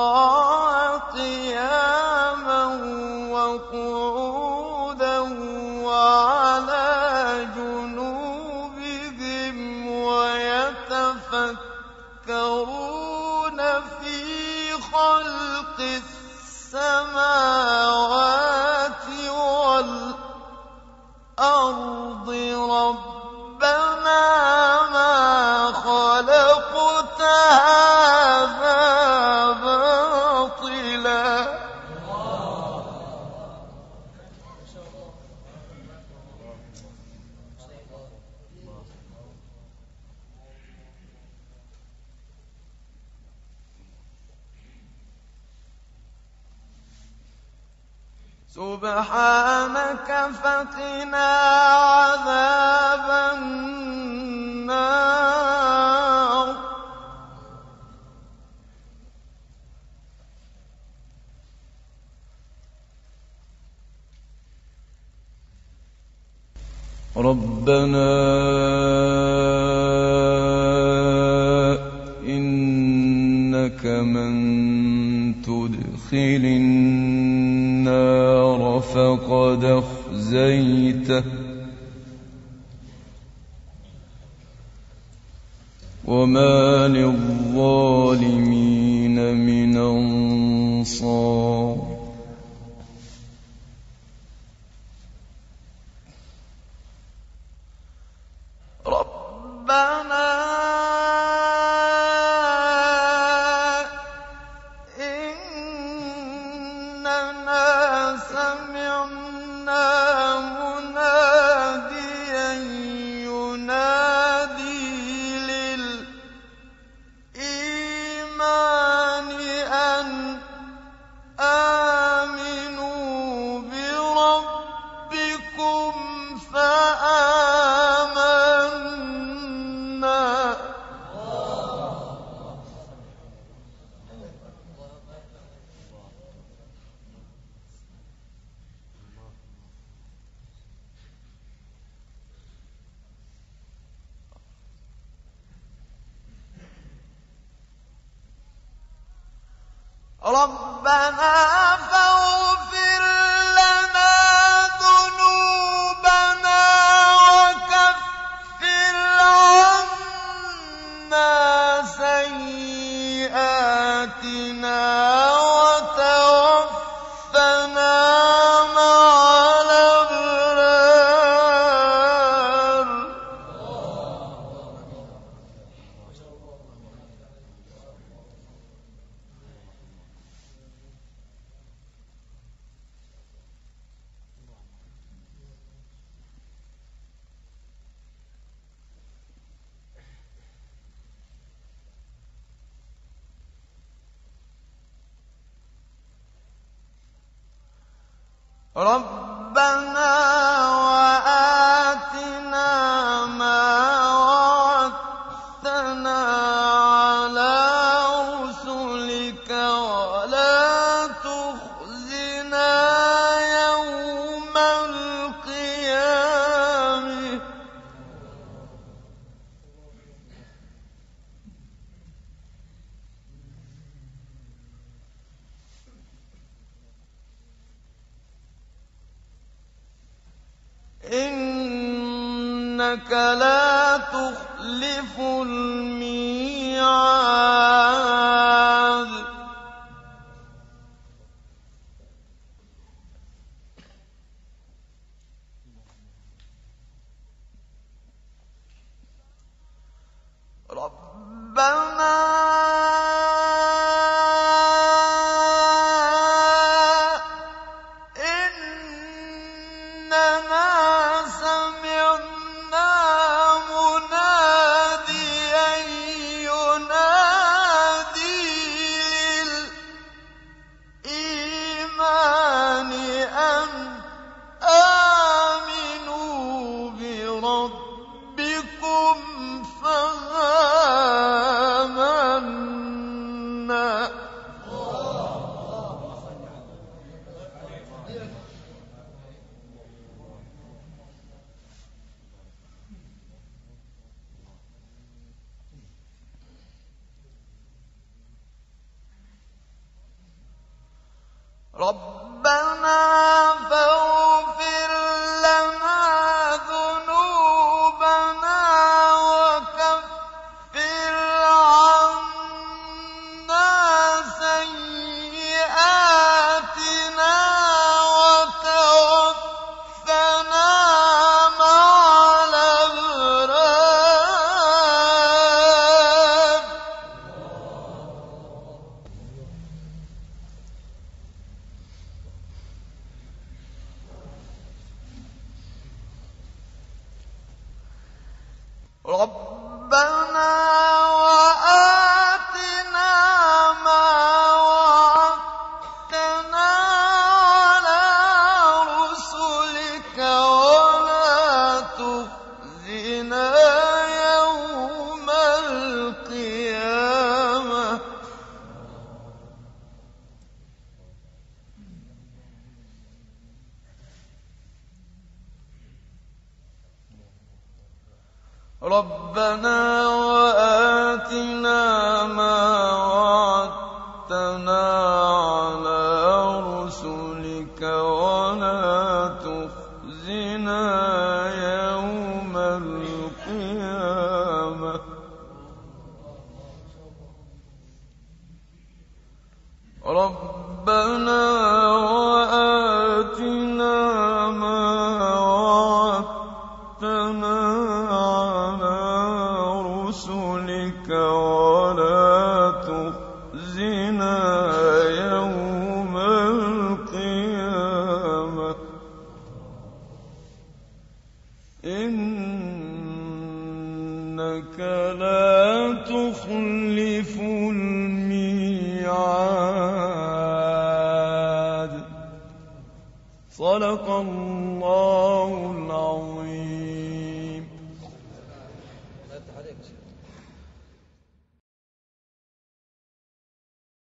الطَّاعَةِ قِيَامًا وَقُعُودًا وَعَلَىٰ جُنُوبِهِمْ وَيَتَفَكَّرُونَ فِي خَلْقِ السَّمَاوَاتِ سُبْحَانَكَ فَقِنَا عَذَابَ النَّارِ. رَبَّنَا إِنَّكَ مَن تُدْخِلِ النَّارَ. أَخْزَيْتَهُ ۖ وَمَا لِلظَّالِمِينَ مِنْ أَنصَارٍ. رَبَّنَا فَاغْفِرْ رَبَّنَا وَآتِنَا مَا وَعَدتَّنَا عَلَىٰ رُسُلِكَ وَلَا إِنَّكَ لَا تُخْلِفُ الْمِيعَادَ. رَبَّنَا رَبَّنَا رَبَّنَا وَآتِنَا مَا وَعَدتَّنَا عَلَىٰ رُسُلِكَ وَلَا تُخْزِنَا إِنَّكَ لَا تُخْلِفُ الْمِيعَادَ. صدق الله